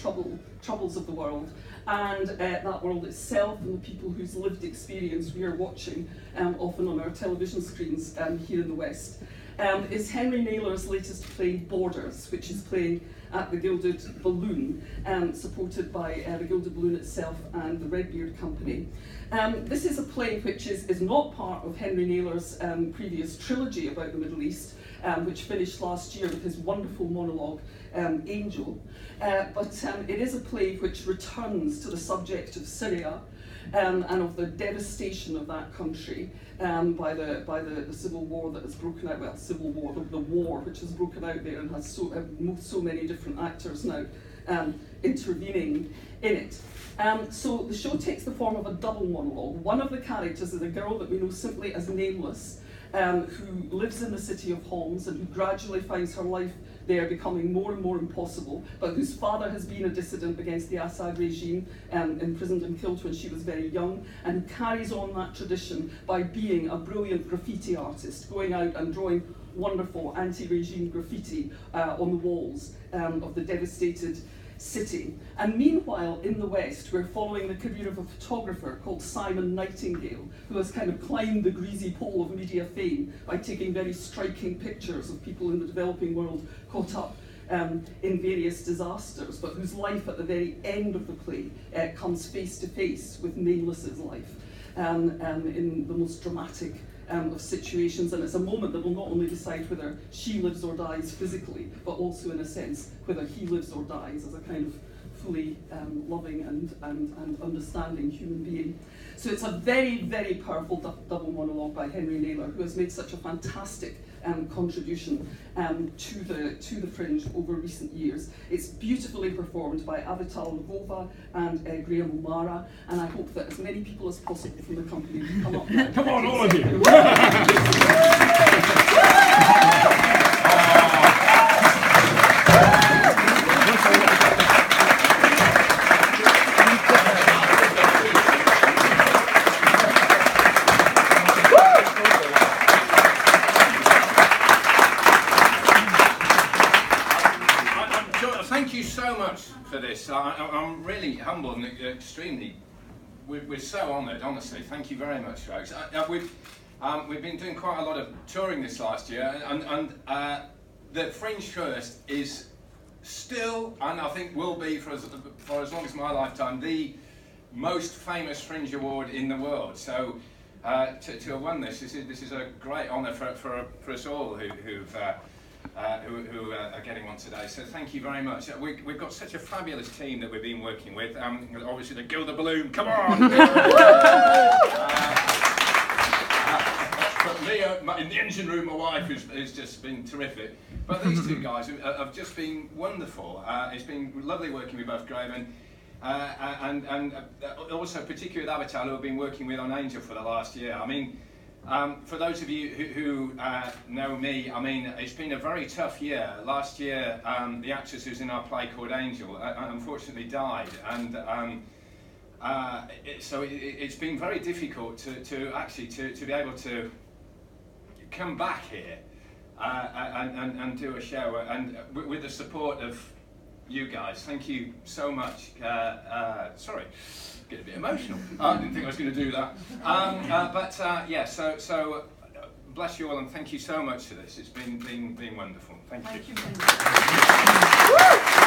trouble, troubles of the world, and uh, that world itself and the people whose lived experience we are watching um, often on our television screens um, here in the West, um, is Henry Naylor's latest play Borders, which is playing at the Gilded Balloon, um, supported by uh, the Gilded Balloon itself and the Redbeard Company. Um, this is a play which is, is not part of Henry Naylor's um, previous trilogy about the Middle East, um, which finished last year with his wonderful monologue, um, Angel. Uh, but um, it is a play which returns to the subject of Syria um, and of the devastation of that country um, by, the, by the, the civil war that has broken out, well, civil war, the, the war which has broken out there and has so, uh, so many different actors now um, intervening in it. Um, so the show takes the form of a double monologue. One of the characters is a girl that we know simply as Nameless, um, who lives in the city of Homs and who gradually finds her life there becoming more and more impossible, but whose father has been a dissident against the Assad regime, um, imprisoned and killed when she was very young, and carries on that tradition by being a brilliant graffiti artist, going out and drawing wonderful anti-regime graffiti uh, on the walls um, of the devastated city. And meanwhile, in the West, we're following the career of a photographer called Simon Nightingale, who has kind of climbed the greasy pole of media fame by taking very striking pictures of people in the developing world caught up um, in various disasters, but whose life at the very end of the play uh, comes face to face with Nameless's life um, um, in the most dramatic um, of situations, and it's a moment that will not only decide whether she lives or dies physically, but also, in a sense, whether he lives or dies as a kind of fully um, loving and, and, and understanding human being. So it's a very, very powerful double monologue by Henry Naylor, who has made such a fantastic um, contribution um, to, the, to the Fringe over recent years. It's beautifully performed by Avital Lvova and uh, Graham O'Mara, and I hope that as many people as possible from the company come up. come on, all of you! humble and extremely, we're, we're so honoured, honestly. Thank you very much, folks. Uh, uh, we've, um, we've been doing quite a lot of touring this last year, and, and uh, the Fringe First is still, and I think will be for as, for as long as my lifetime, the most famous Fringe Award in the world. So uh, to, to have won this, this is, this is a great honour for, for, for us all who, who've uh, uh, who, who uh, are getting on today. So thank you very much. Uh, we, have got such a fabulous team that we've been working with. Um, obviously the Gilded Balloon, come on! uh, in the engine room, my wife has, has just been terrific. But these two guys have just been wonderful. Uh, it's been lovely working with both Graham and uh, and, and uh, also particularly with Avital, who have been working with on Angel for the last year. I mean, um, for those of you who, who uh, know me, I mean, it's been a very tough year. Last year, um, the actress who's in our play called Angel uh, unfortunately died, and um, uh, it, so it, has been very difficult to, to actually to, to be able to come back here uh, and, and, and do a show, and with the support of you guys. Thank you so much. Uh, uh, sorry get a bit emotional. I didn't think I was going to do that. Um, uh, but uh, yeah, so so uh, bless you all and thank you so much for this. It's been been been wonderful. Thank, thank you. you